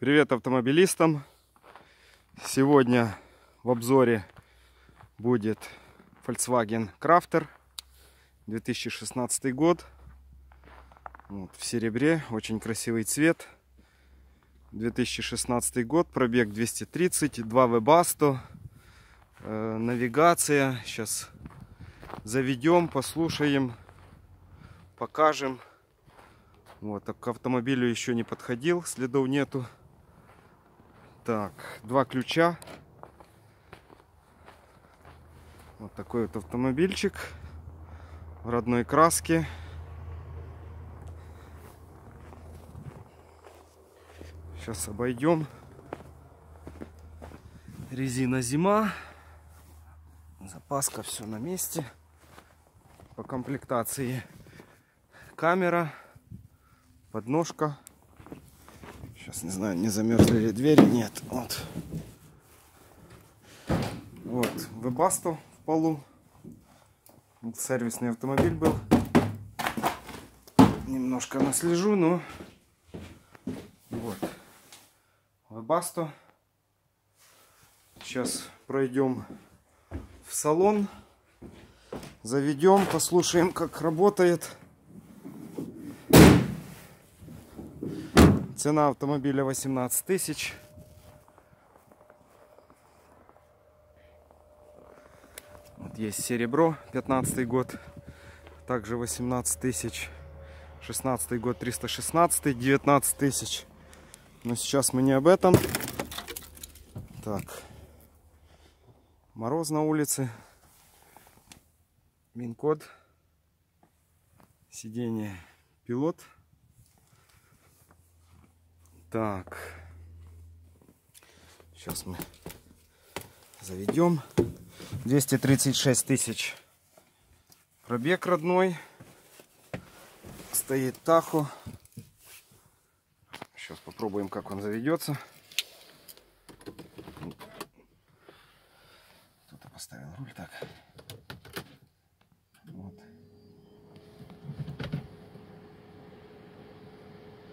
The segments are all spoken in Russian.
Привет автомобилистам! Сегодня в обзоре будет Volkswagen Crafter 2016 год. Вот, в серебре, очень красивый цвет. 2016 год, пробег 230, 2 Webasto, э, навигация. Сейчас заведем, послушаем, покажем. Вот, а к автомобилю еще не подходил, следов нету. Так, два ключа. Вот такой вот автомобильчик в родной краске. Сейчас обойдем. Резина зима. Запаска все на месте. По комплектации камера, подножка Сейчас не знаю, не замерзли ли двери. Нет. Вот. Вот. Вебасту в полу. Сервисный автомобиль был. Немножко наслежу, но вот. Вебасту. Сейчас пройдем в салон. Заведем, послушаем, как работает. Цена автомобиля 18 тысяч. Вот есть серебро, 15 год, также 18 тысяч. 16 год 316, 19 тысяч. Но сейчас мы не об этом. Так. Мороз на улице. Мин-код. Сиденье пилот. Так. Сейчас мы заведем. 236 тысяч. Пробег родной. Стоит Тахо. Сейчас попробуем, как он заведется. Кто-то поставил руль так. Вот.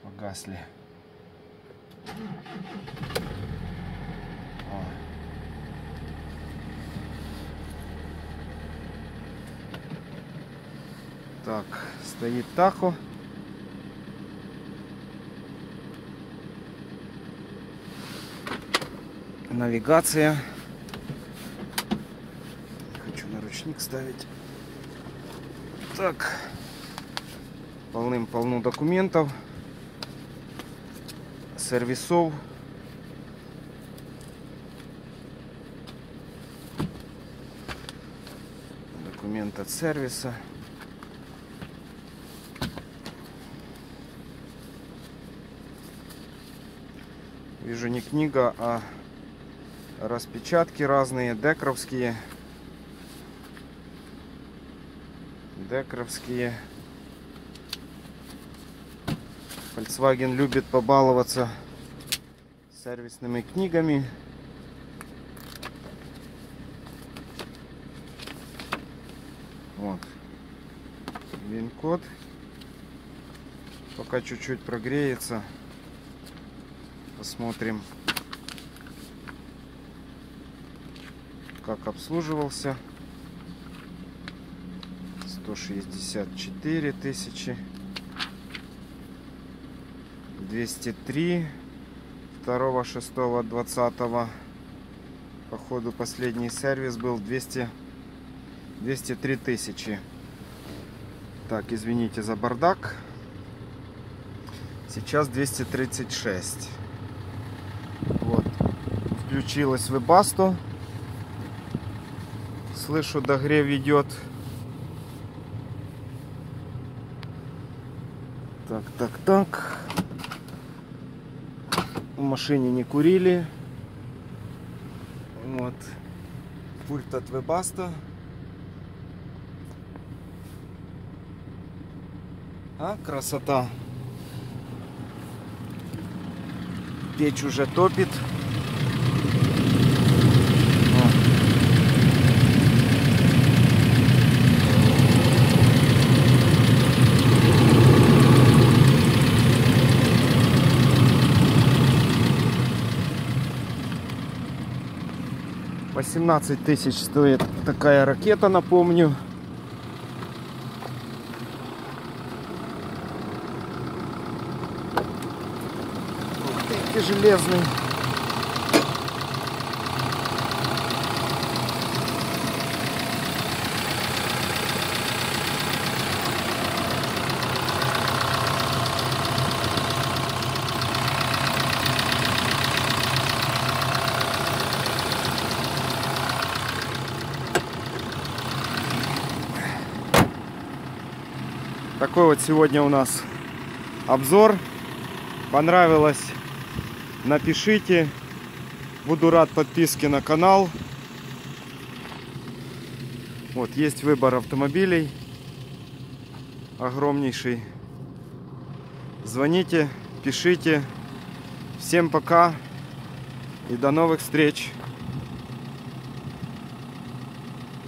Погасли. Так, стоит Тахо. Навигация. Хочу на ручник ставить. Так. Полным-полно документов сервисов. Документ от сервиса. Вижу не книга, а распечатки разные, декровские. Декровские. Volkswagen любит побаловаться сервисными книгами. Вот. Вин-код. Пока чуть-чуть прогреется. Посмотрим, как обслуживался. 164 тысячи. 203 2 6 20 походу последний сервис был 200 203 тысячи. Так извините за бардак. Сейчас 236 вот включилась вебасто слышу догрев идет. Так так так в машине не курили. Вот. Пульт от Webasto. А, красота. Печь уже топит. 18 тысяч стоит такая ракета, напомню. Ух ты, железный. Такой вот сегодня у нас обзор. Понравилось? Напишите. Буду рад подписке на канал. Вот есть выбор автомобилей. Огромнейший. Звоните, пишите. Всем пока и до новых встреч.